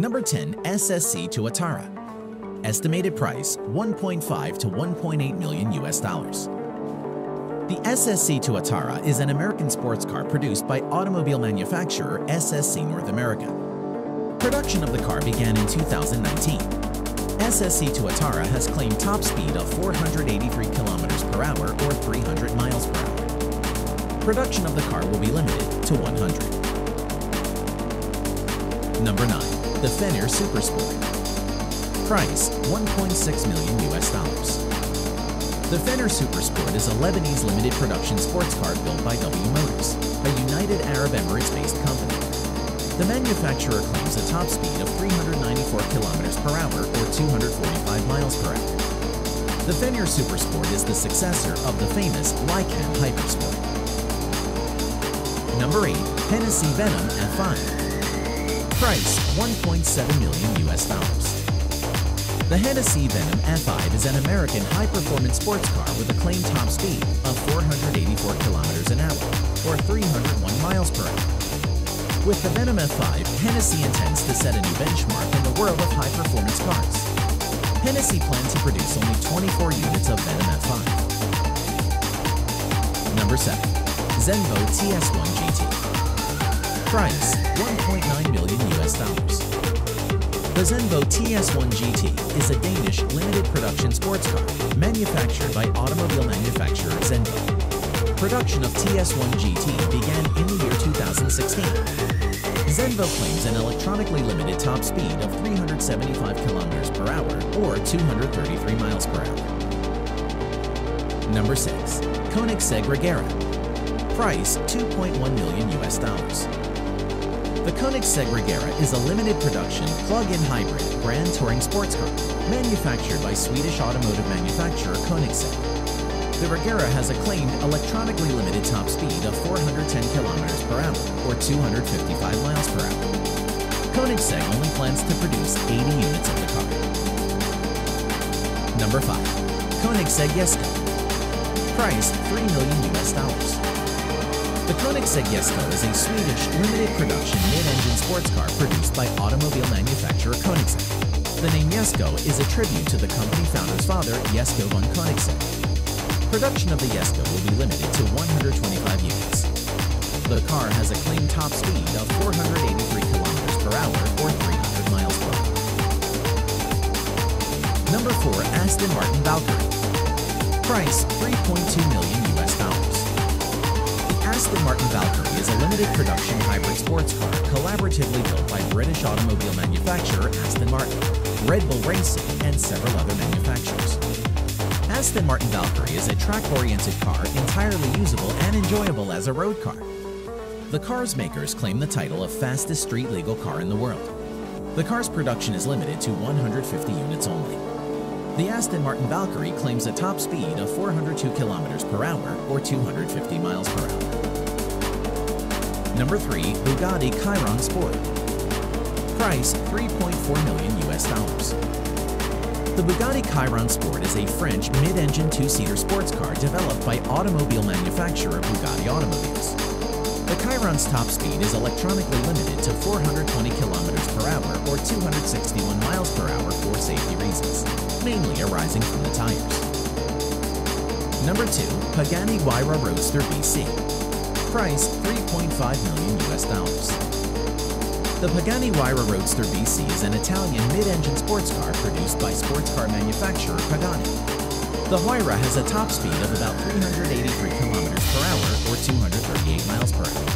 Number 10, SSC Tuatara. Estimated price 1.5 to 1.8 million US dollars. The SSC Tuatara is an American sports car produced by automobile manufacturer SSC North America. Production of the car began in 2019. SSC Tuatara has claimed top speed of 483 kilometers per hour or 300 miles per hour. Production of the car will be limited to 100. Number 9. The Fenyr Super Sport. Price 1.6 million US dollars. The Fenyr Super Sport is a Lebanese limited production sports car built by W Motors, a United Arab Emirates-based company. The manufacturer claims a top speed of 394 kilometers per hour or 245 miles per hour. The Fenyr Supersport is the successor of the famous Lykan Hypersport. Number 8. Hennessy Venom F5 Price 1.7 million US dollars. The Hennessy Venom F5 is an American high-performance sports car with a claimed top speed of 484 kilometers an hour, or 301 miles per hour. With the Venom F5, Hennessy intends to set a new benchmark in the world of high-performance cars. Hennessy plans to produce only 24 units of Venom F5. Number 7. Zenvo TS1 GT Price 1.9 million US dollars. The Zenvo TS1 GT is a Danish limited production sports car manufactured by automobile manufacturer Zenvo. Production of TS1 GT began in the year 2016. Zenvo claims an electronically limited top speed of 375 kilometers per hour or 233 miles per hour. Number 6. Koenigsegg Regera. Price 2.1 million US dollars. The Koenigsegg Regera is a limited production plug-in hybrid grand touring sports car manufactured by Swedish automotive manufacturer Koenigsegg. The Regera has a claimed electronically limited top speed of 410 kilometers per hour or 255 miles per hour. Koenigsegg only plans to produce 80 units of the car. Number 5. Koenigsegg Jesko. Price 3 million US dollars. The Koenigsegg Jesko is a Swedish limited production mid-engine sports car produced by automobile manufacturer Koenigsegg. The name Jesko is a tribute to the company founder's father, Jesko von Koenigsegg. Production of the Jesko will be limited to 125 units. The car has a claimed top speed of 483 kilometers per hour or 300 miles per hour. Number 4. Aston Martin Valkyrie. Price 3.2 million. Aston Martin Valkyrie is a limited production hybrid sports car collaboratively built by British automobile manufacturer Aston Martin, Red Bull Racing, and several other manufacturers. Aston Martin Valkyrie is a track-oriented car entirely usable and enjoyable as a road car. The car's makers claim the title of fastest street legal car in the world. The car's production is limited to 150 units only. The Aston Martin Valkyrie claims a top speed of 402 kilometers per hour or 250 miles per hour. Number 3. Bugatti Chiron Sport Price 3.4 million US dollars. The Bugatti Chiron Sport is a French mid-engine two-seater sports car developed by automobile manufacturer Bugatti Automobiles. The Chiron's top speed is electronically limited to 420 kilometers per hour or 261 miles per hour for safety reasons, mainly arising from the tires. Number 2. Pagani Huayra Roadster BC Price 3.5 million US dollars. The Pagani Huayra Roadster BC is an Italian mid-engine sports car produced by sports car manufacturer Pagani. The Huayra has a top speed of about 383 kilometers per hour or 238 miles per hour.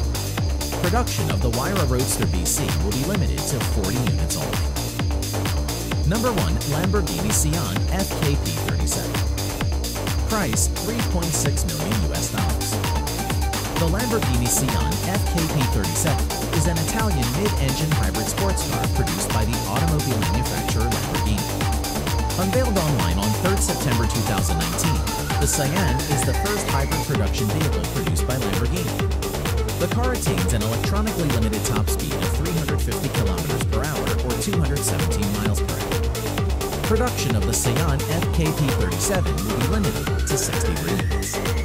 Production of the Huayra Roadster BC will be limited to 40 units only. Number 1. Lamborghini Sián FKP37 Price 3.6 million US dollars. The Lamborghini Sián FKP37 is an Italian mid-engine hybrid sports car produced by the automobile manufacturer Lamborghini. Unveiled online on 3rd September 2019, the Sián is the first hybrid production vehicle produced by Lamborghini. The car attains an electronically limited top speed of 350 kilometers per hour or 217 miles per hour. Production of the Sián FKP37 will be limited to 60 units.